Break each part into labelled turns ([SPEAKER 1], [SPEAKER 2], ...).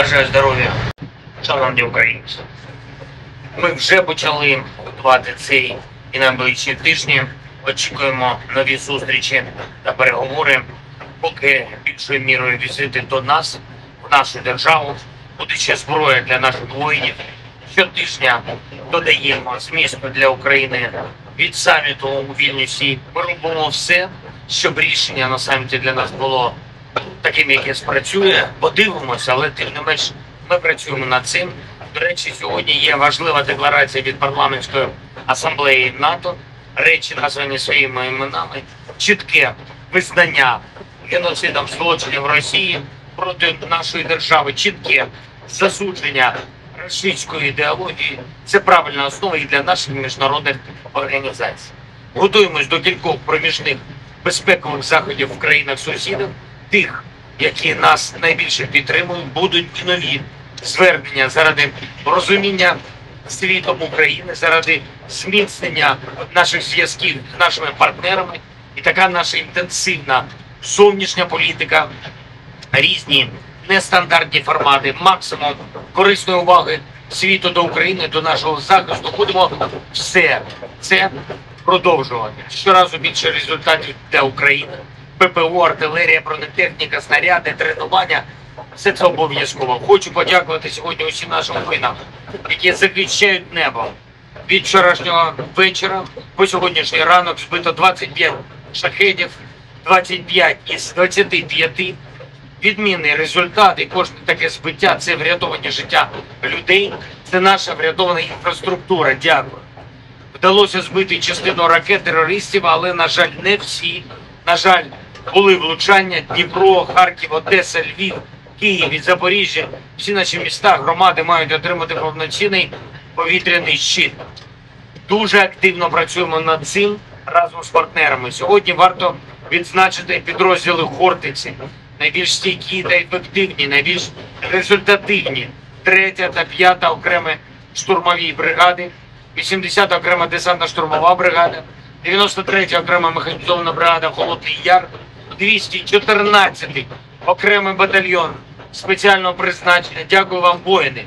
[SPEAKER 1] Бажаю здоров'я, шановні українці. Ми вже почали готувати цей і найближчі тижні. Очікуємо нові зустрічі та переговори, поки більшою мірою візити до нас, в нашу державу, буде ще зброя для наших воїнів. Щотижня додаємо змісту для України від саміту у Вільнюсі. Ми робимо все, щоб рішення на саміті для нас було таким, яке спрацює. Подивимося, але тим не менш ми працюємо над цим. До речі, сьогодні є важлива декларація від парламентської асамблеї НАТО. Речі названі своїми іменами. Чітке визнання геноцидом злочинів Росії проти нашої держави, чітке засудження російської ідеології. Це правильна основа і для наших міжнародних організацій. Готуємось до кількох проміжних безпекових заходів в країнах сусідів, тих, які нас найбільше підтримують, будуть і нові звернення заради розуміння світом України, заради зміцнення наших зв'язків з нашими партнерами. І така наша інтенсивна зовнішня політика, різні нестандартні формати, максимум корисної уваги світу до України, до нашого захисту. Будемо все це продовжувати. Щоразу більше результатів для України. ППО, артилерія, бронетехніка, снаряди, тренування. Все це обов'язково. Хочу подякувати сьогодні усім нашим воїнам, які захищають небо. Від вчорашнього вечора по сьогоднішній ранок збито 25 шахедів, 25 із 25 відмінний результат, і кожне таке збиття це врятовані життя людей, це наша врятована інфраструктура. Дякую. Вдалося збити частину ракет терористів, але, на жаль, не всі. На жаль, були влучання Дніпро, Харків, Одеса, Львів, Київ і Запоріжжя. Всі наші міста, громади мають отримати повноцінний повітряний щит. Дуже активно працюємо над цим разом з партнерами. Сьогодні варто відзначити підрозділи Хортиці, найбільш стійкі та ефективні, найбільш результативні. Третя та п'ята окремі штурмові бригади, 80-та окрема десантно-штурмова бригада, 93-я окрема механізована бригада Холодний Яр, 214-й окремий батальйон спеціального призначення. Дякую вам, воїни.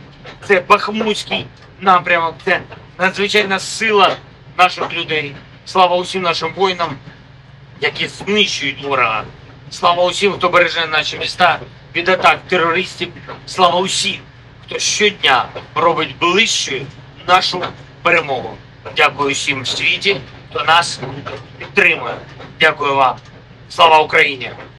[SPEAKER 1] Це Бахмутський напрямок, це надзвичайна сила наших людей. Слава усім нашим воїнам, які знищують ворога. Слава усім, хто береже наші міста від атак терористів. Слава усім, хто щодня робить ближчою нашу перемогу. Дякую всім в світі, хто нас підтримує. Дякую вам. Слава Україні!